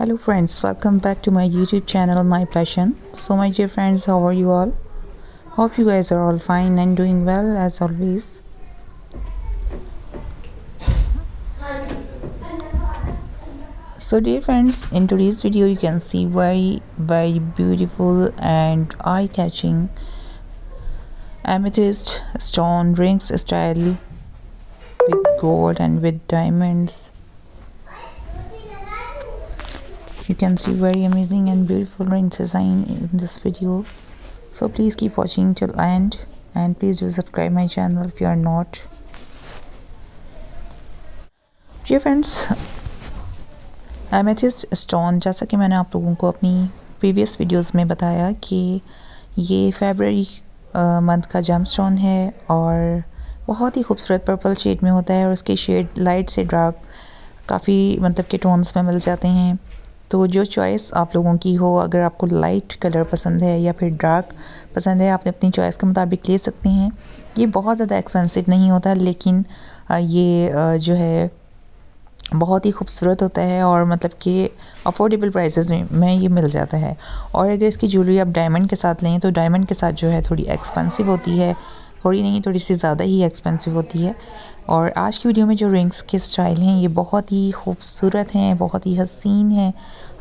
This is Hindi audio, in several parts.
hello friends welcome back to my youtube channel my passion. So my dear friends how are you all? Hope you guys are all fine and doing well as always. So dear friends in today's video you can see very very beautiful and eye-catching amethyst stone rings style with gold and with diamonds you can see very amazing and beautiful ring design in this video so please keep watching till end and please do subscribe my channel if you are not dear friends amethyst stone जैसा कि मैंने आप लोगों को अपनी प्रीवियस वीडियोस में बताया कि ये फेबररी मंथ का जम स्टोन है और बहुत ही खूबसूरत पर्पल शेड में होता है और उसके शेड लाइट से डार्क काफ़ी मतलब के टोन्स में मिल जाते हैं तो जो चॉइस आप लोगों की हो, अगर आपको लाइट कलर पसंद है या फिर डार्क पसंद है, आप अपनी चॉइस के मुताबिक ले सकते हैं। ये बहुत ज़्यादा एक्सपेंसिव नहीं होता, लेकिन ये जो है, बहुत ही खूबसूरत होता है और मतलब कि अफोर्डेबल प्राइसेस में ये मिल जाता है। और अगर इसकी ज्वेलरी आप डायमंड के साथ लें तो डायमंड के साथ जो है थोड़ी एक्सपेंसिव होती है। थोड़ी नहीं, थोड़ी सी ज़्यादा ही एक्सपेंसिव होती है। और आज की वीडियो में जो रिंग्स के स्टाइल हैं, ये बहुत ही खूबसूरत हैं, बहुत ही हसीन हैं।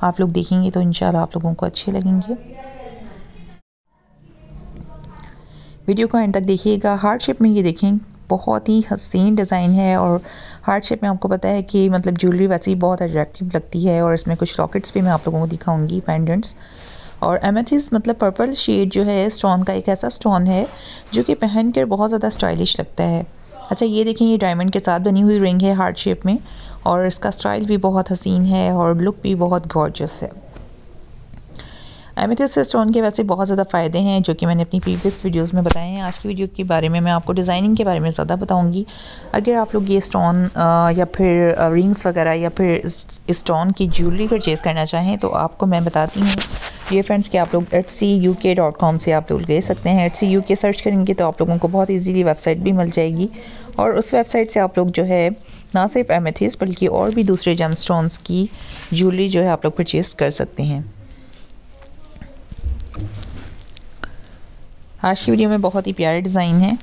आप लोग देखेंगे तो इंशाल्लाह आप लोगों को अच्छे लगेंगे। वीडियो को एंड तक देखिएगा। हार्ट शेप में ये देखें, बहुत ही हसीन डिज़ाइन है और हार्ट शेप में आपको पता है कि मतलब ज्वेलरी वैसे ही बहुत अट्रैक्टिव लगती है और इसमें कुछ लॉकेट्स भी मैं आप लोगों को दिखाऊँगी पेंडेंट्स और एमेथिस मतलब पर्पल शेड जो है स्टोन का एक ऐसा स्टोन है, जो कि पहन कर बहुत ज़्यादा स्टाइलिश लगता है। अच्छा ये देखें, ये डायमंड के साथ बनी हुई रिंग है हार्ट शेप में और इसका स्टाइल भी बहुत हसीन है और लुक भी बहुत गॉर्जस है। एमेथिस स्टोन के वैसे बहुत ज़्यादा फ़ायदे हैं, जो कि मैंने अपनी प्रीवियस वीडियोस में बताए हैं। आज की वीडियो के बारे में मैं आपको डिज़ाइनिंग के बारे में ज़्यादा बताऊँगी। अगर आप लोग ये स्टोन या फिर रिंग्स वगैरह, या फिर स्टोन की ज्वेलरी परचेज़ करना चाहें तो आपको मैं बताती हूँ। ये फ्रेंड्स कि आप लोग at C U K dot com से आप लोग ले सकते हैं। At C U K search करेंगे तो आप लोगों को बहुत ईजीली वेबसाइट भी मिल जाएगी। और उस वेबसाइट से आप लोग जो है, ना सिर्फ़ एमेथिस बल्कि और भी दूसरे जम स्टोन्स की ज्वेलरी जो है आप लोग परचेज़ कर सकते हैं। आज की वीडियो में बहुत ही प्यारे डिज़ाइन है।